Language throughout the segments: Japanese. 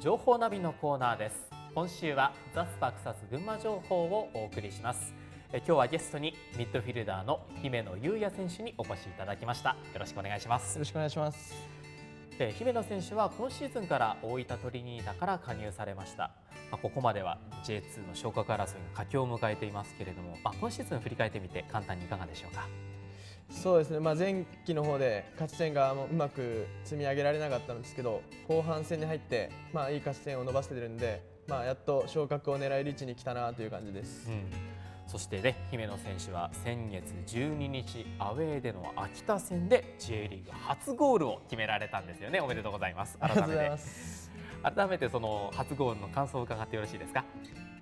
情報ナビのコーナーです。今週はザスパ草津群馬情報をお送りします。え今日はゲストにミッドフィルダーの姫野優也選手にお越しいただきました。よろしくお願いします。よろしくお願いします。え姫野選手は今シーズンから大分トリニータから加入されました。まあ、ここまでは J2 の昇格争いが佳境を迎えていますけれども、まあ、今シーズン振り返ってみて簡単にいかがでしょうか？そうですね、まあ、前期の方で勝ち点がうまく積み上げられなかったんですけど後半戦に入って、まあ、いい勝ち点を伸ばせてるんで、まあ、やっと昇格を狙える位置に来たなという感じです。うん。そしてね姫野選手は先月12日アウェーでの秋田戦で J リーグ初ゴールを決められたんですよね。おめでとうございます。改めて。改めてその初ゴールの感想を伺ってよろしいですか？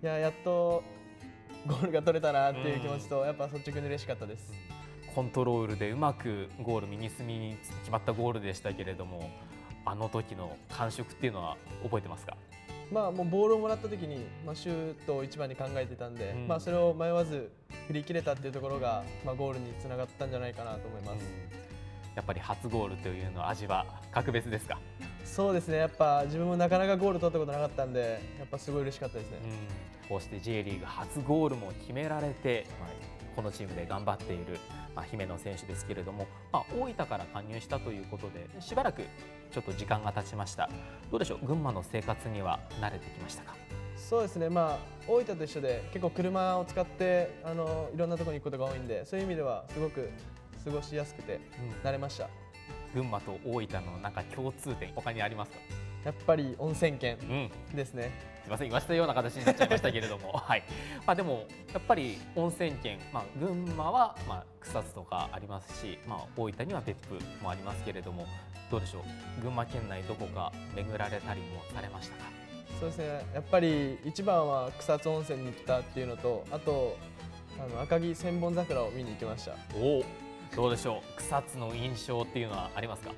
いややっとゴールが取れたなっていう気持ちと、やっぱ率直に嬉しかったです、コントロールでうまくゴール右隅に決まったゴールでしたけれどもあの時の感触っていうのは覚えてますか？まあ、もうボールをもらった時に、まあ、シュートを一番に考えてたんで、うん、まあ、それを迷わず振り切れたっていうところが、まあ、ゴールにつながったんじゃないかなと思います、うん、やっぱり初ゴールというの味は格別ですか？そうですね。やっぱ自分もなかなかゴール取ったことなかったんでやっぱすごい嬉しかったですね、うん、こうして J リーグ初ゴールも決められて、まあ、このチームで頑張っている、まあ、姫野選手ですけれども、まあ、大分から加入したということでしばらくちょっと時間が経ちました。どうでしょう？群馬の生活には慣れてきましたか？そうですね、まあ、大分と一緒で結構車を使ってあのいろんなところに行くことが多いんでそういう意味ではすごく過ごしやすくて慣れました、うん、群馬と大分のなんか共通点他にありますか？やっぱり温泉県ですね、うん、すみません言わせたような形になっちゃいましたけれども、はい。まあ、でもやっぱり温泉県、まあ、群馬はまあ草津とかありますし、まあ、大分には別府もありますけれどもどうでしょう？群馬県内どこか巡られたりもされましたか？そうですね。やっぱり一番は草津温泉に行ったっていうのとあとあの赤城千本桜を見に行きました。おどうでしょう？草津の印象っていうのはありますか？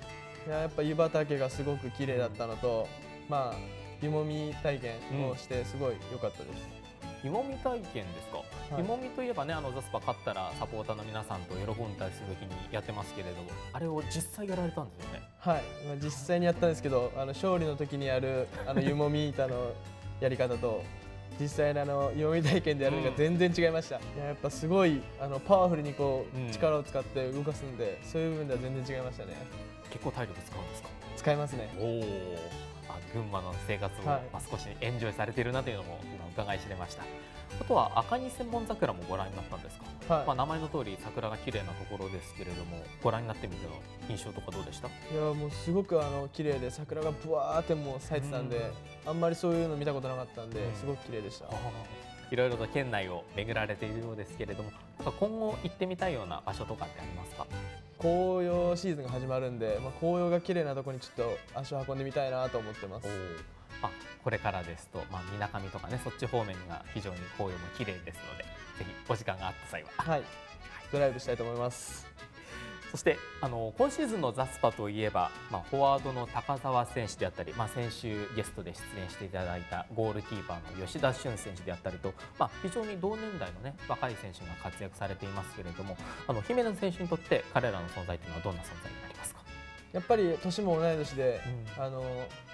いややっぱ湯畑がすごく綺麗だったのと、まあ湯もみ体験をしてすごい良かったです。湯もみ体験ですか、はい、湯もみといえばねあのザスパ勝ったらサポーターの皆さんと喜んだりする時にやってますけれどあれを実際やられたんですよね？はい。実際にやったんですけどあの勝利の時にやるあの湯もみ板のやり方と実際のあの湯もみ体験でやるのが全然違いました、うん、いややっぱすごいあのパワフルにこう、力を使って動かすんでそういう部分では全然違いましたね。結構体力使うんですか？使いますね。おお群馬の生活を、まあ、少しエンジョイされているなというのも今伺い知れました。あとは赤城千本桜もご覧になったんですか、はい、まあ、名前の通り桜が綺麗なところですけれどもご覧になってみての印象とかどうでした？いやもうすごくあの綺麗で桜がぶわーってもう咲いてたんで、うん、あんまりそういうの見たことなかったんで、うん、すごく綺麗でした。いろいろと県内を巡られているようですけれども、今後行ってみたいような場所とかってありますか？紅葉シーズンが始まるんで、まあ、紅葉が綺麗なところにちょっと足を運んでみたいなと思ってます。まあ、これからですと、まあ、みなかみとかねそっち方面が非常に紅葉も綺麗ですのでぜひお時間があった際は、はい、ドライブしたいと思います。そしてあの今シーズンのザスパといえば、まあ、フォワードの高澤選手であったり、まあ、先週ゲストで出演していただいたゴールキーパーの吉田俊選手であったりと、まあ、非常に同年代の、ね、若い選手が活躍されていますけれどもあの姫野選手にとって彼らの存在というのはどんな存在になりますか？やっぱり年も同い年で、うん、あの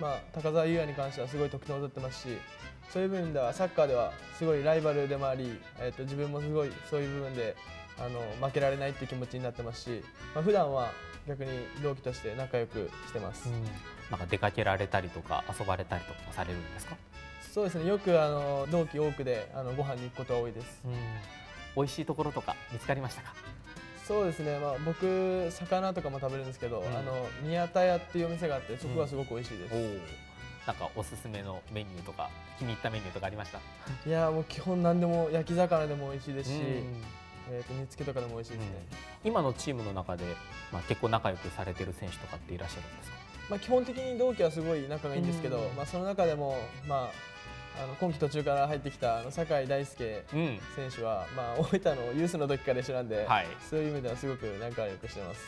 まあ、高澤優也に関してはすごい得点を取ってますしそういう部分ではサッカーではすごいライバルでもあり、えー、と自分もすごいそういう部分であの負けられないっていう気持ちになってますし、まあ、普段は逆に同期として仲良くしてます、うん、なんか出かけられたりとか遊ばれたりとかされるんですか？そうですねよくあの同期多くであのご飯に行くことが多いです、うん、美味しいところとか見つかりましたか？そうですね、まあ、僕魚とかも食べるんですけど、うん、あの宮田屋っていうお店があってそこはすごく美味しいです、なんかおすすめのメニューとか気に入ったメニューとかありました？いやもう基本何でも焼き魚でも美味しいですし、えー、と煮付けとかでも美味しいですね、うん、今のチームの中で、まあ、結構仲良くされてる選手とかっていらっしゃるんですか、まあ、基本的に同期はすごい仲がいいんですけど、まあ、その中でも、まあ、あの今季途中から入ってきたあの酒井大輔選手は、まあ、大分のユースの時から一緒なんで、はい、そういう意味ではすごく仲良くしてます。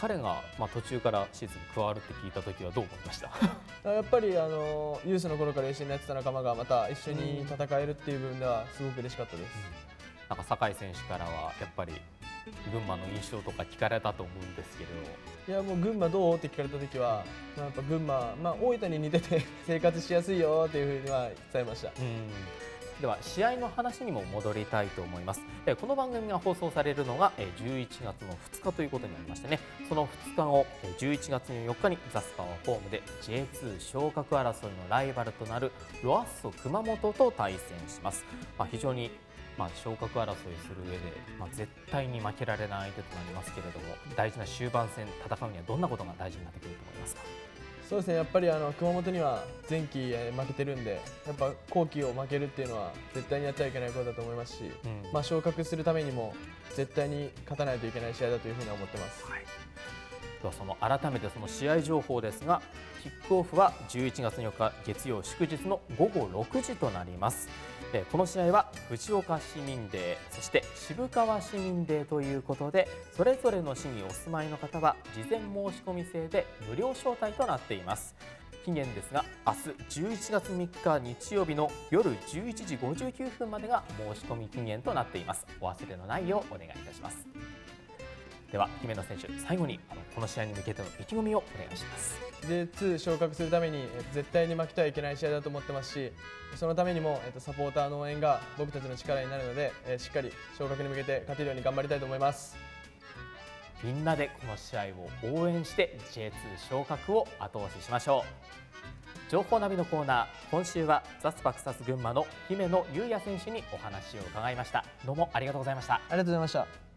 彼が、まあ、途中からシーズン加わるって聞いた時はどう思いました？やっぱりあのユースの頃から一緒にやってた仲間がまた一緒に戦えるっていう部分ではすごく嬉しかったです。なんか酒井選手からはやっぱり群馬の印象とか聞かれたと思うんですけど。いやもう群馬どう？って聞かれた時は、まあ、やっぱ群馬、まあ、大分に似てて 生活しやすいよっていうふうには伝えました。うん。では試合の話にも戻りたいと思います。えこの番組が放送されるのがえ11月の2日ということになりましてね。その2日後え11月の4日にザスパはホームで J2 昇格争いのライバルとなるロアッソ熊本と対戦します、まあ、非常にまあ、昇格争いする上で、まあ、絶対に負けられない相手となりますけれども大事な終盤戦戦うにはどんなことが大事になってくると思いますか？そうですねやっぱりあの熊本には前期えー負けてるんでやっぱ後期を負けるっていうのは絶対にやってはいけないことだと思いますし、うん。まあ、昇格するためにも絶対に勝たないといけない試合だというふうには思ってます。ではその改めてその試合情報ですがキックオフは11月4日月曜祝日の午後6時となります。えーこの試合は藤岡市民デーそして渋川市民デーということでそれぞれの市にお住まいの方は事前申し込み制で無料招待となっています。期限ですが明日11月3日日曜日の夜11時59分までが申し込み期限となっています。お忘れのないようお願いいたします。では姫野選手最後にこの試合に向けての意気込みをお願いします J2 昇格するためにえー絶対に負けてはいけない試合だと思ってますしそのためにも、サポーターの応援が僕たちの力になるので、えーしっかり昇格に向けて勝てるように頑張りたいと思います。みんなでこの試合を応援して J2 昇格を後押ししましょう情報ナビのコーナー今週はザスパクサス群馬の姫野優也選手にお話を伺いましたどうもありがとうございましたありがとうございました。